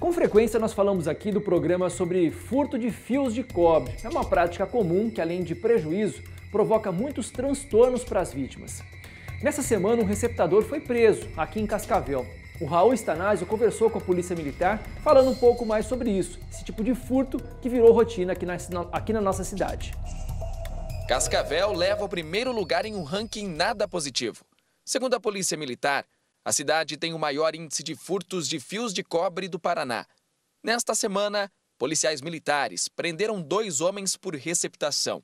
Com frequência nós falamos aqui do programa sobre furto de fios de cobre. É uma prática comum que, além de prejuízo, provoca muitos transtornos para as vítimas. Nessa semana, um receptador foi preso aqui em Cascavel. O Raul Stanásio conversou com a Polícia Militar falando um pouco mais sobre isso, esse tipo de furto que virou rotina aqui na, aqui na nossa cidade. Cascavel leva o primeiro lugar em um ranking nada positivo. Segundo a Polícia Militar, a cidade tem o maior índice de furtos de fios de cobre do Paraná. Nesta semana, policiais militares prenderam dois homens por receptação.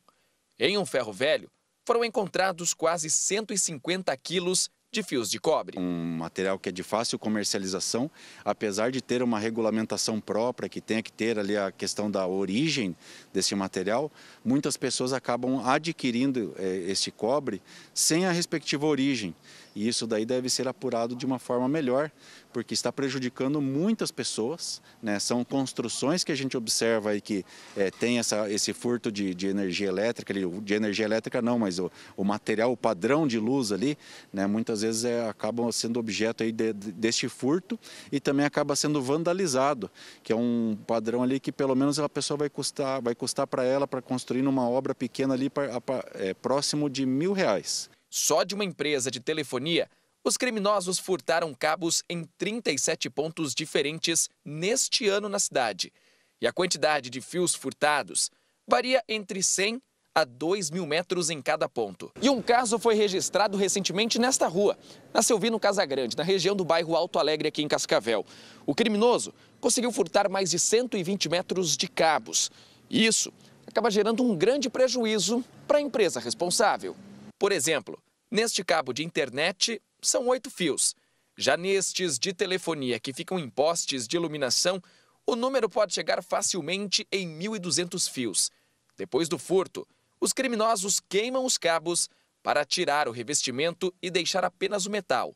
Em um ferro velho, foram encontrados quase 150 quilos de fios de cobre. Um material que é de fácil comercialização, apesar de ter uma regulamentação própria, que tenha que ter ali a questão da origem desse material, muitas pessoas acabam adquirindo é, este cobre sem a respectiva origem. E isso daí deve ser apurado de uma forma melhor, porque está prejudicando muitas pessoas. Né? São construções que a gente observa aí que é, tem essa, esse furto de, de, energia elétrica, de energia elétrica não, mas o, o material, o padrão de luz ali, né? muitas vezes é, acabam sendo objeto aí de, de, deste furto e também acaba sendo vandalizado, que é um padrão ali que pelo menos a pessoa vai custar, vai custar para ela para construir uma obra pequena ali pra, pra, é, próximo de mil reais. Só de uma empresa de telefonia, os criminosos furtaram cabos em 37 pontos diferentes neste ano na cidade. E a quantidade de fios furtados varia entre 100 a 2 mil metros em cada ponto. E um caso foi registrado recentemente nesta rua, na Silvino Casagrande, na região do bairro Alto Alegre, aqui em Cascavel. O criminoso conseguiu furtar mais de 120 metros de cabos. Isso acaba gerando um grande prejuízo para a empresa responsável. Por exemplo, neste cabo de internet são oito fios. Já nestes de telefonia que ficam em postes de iluminação, o número pode chegar facilmente em 1.200 fios. Depois do furto, os criminosos queimam os cabos para tirar o revestimento e deixar apenas o metal.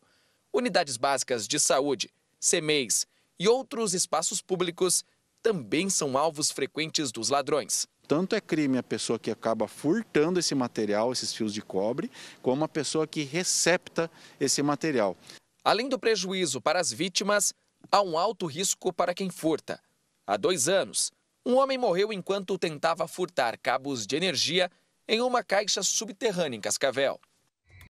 Unidades básicas de saúde, CMEs e outros espaços públicos também são alvos frequentes dos ladrões. Tanto é crime a pessoa que acaba furtando esse material, esses fios de cobre, como a pessoa que recepta esse material. Além do prejuízo para as vítimas, há um alto risco para quem furta. Há dois anos, um homem morreu enquanto tentava furtar cabos de energia em uma caixa subterrânea em Cascavel.